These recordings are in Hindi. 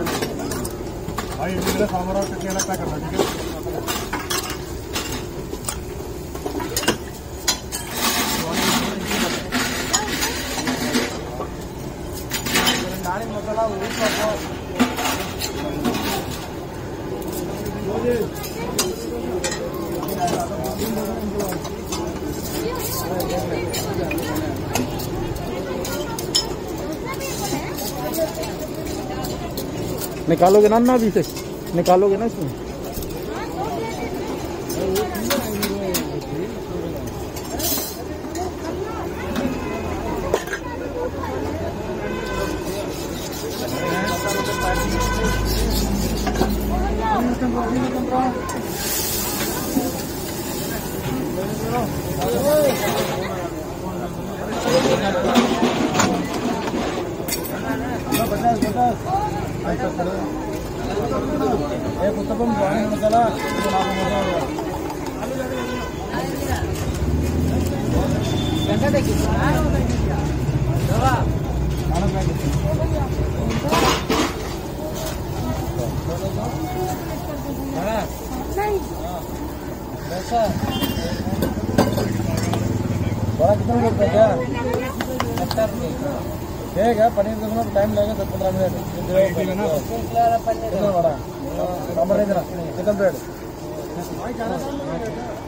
भाई मेरे सांभर और चटनी अलग पैक करना ठीक है मसाला Thank you. निकालोगे ना ना अभी से? निकालोगे ना इसमें? ఏ పుస్తకం డ్రాయింగ్ కదా ఇది నాకు మజా बड़ा कितना लगता है क्या ಹೇಗೆ ಪನ್ನೀರ್ ದಿನ ಟೈಮ್ ಲೇಗ ಸ್ವಲ್ಪ ಪಂದ್ರ ಮಿನಿಟ್ ಬೇಡ ತೊಂಬತ್ತೈ ದಿನ ಚಿಕನ್ ಬ್ರೇಡ್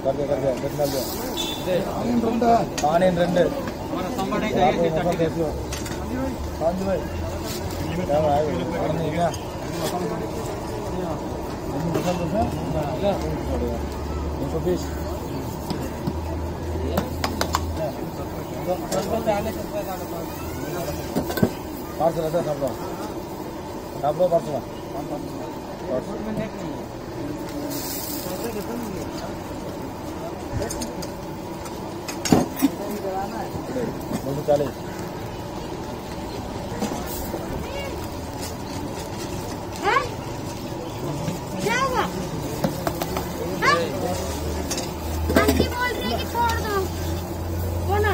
கருது கருது பெருநாள் ஆனியன் ரெண்டு காஞ்சு பாய் சுபீஷ் ಸ್ವಲ್ಪ ಆನೆ ಕಷ್ಟ पार्सल है सब लोग सब लोग पार्सल दो सौ चालीस बोल रही है कि छोड़ दो कौन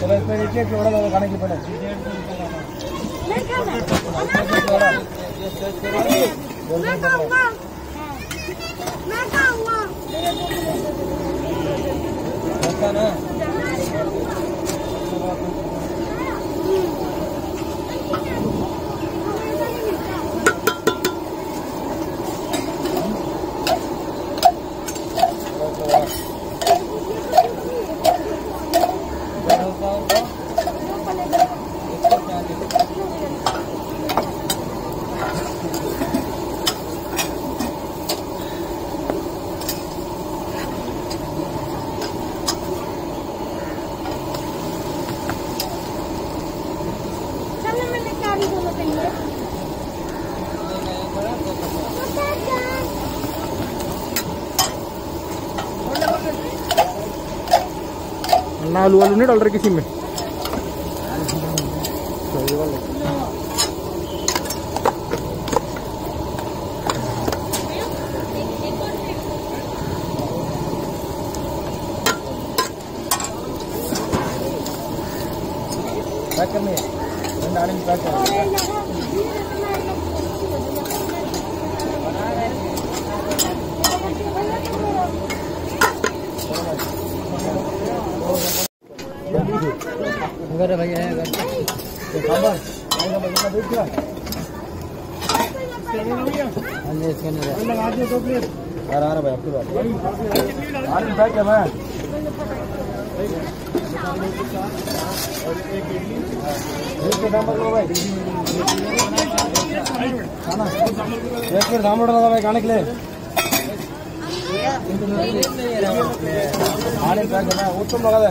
चलो इसमें एक जोड़ा लगा खाने की पड़े मैं ना ना आलू आलू नहीं डाल रहे किसी में सही वाले घर है भाई है। घर खबर हाँ जी, स्कैनर है। लगा दो दो प्लेट यार, आ रहा भाई, आपकी बात। आ रही पैक है भाई। एक दाम बढ़ रहा भाई खाने के लिए। ಆನೆ ಪ್ಯಾಕ್ ಅಲ್ಲ ಉತ್ತಮ ಆಗದೆ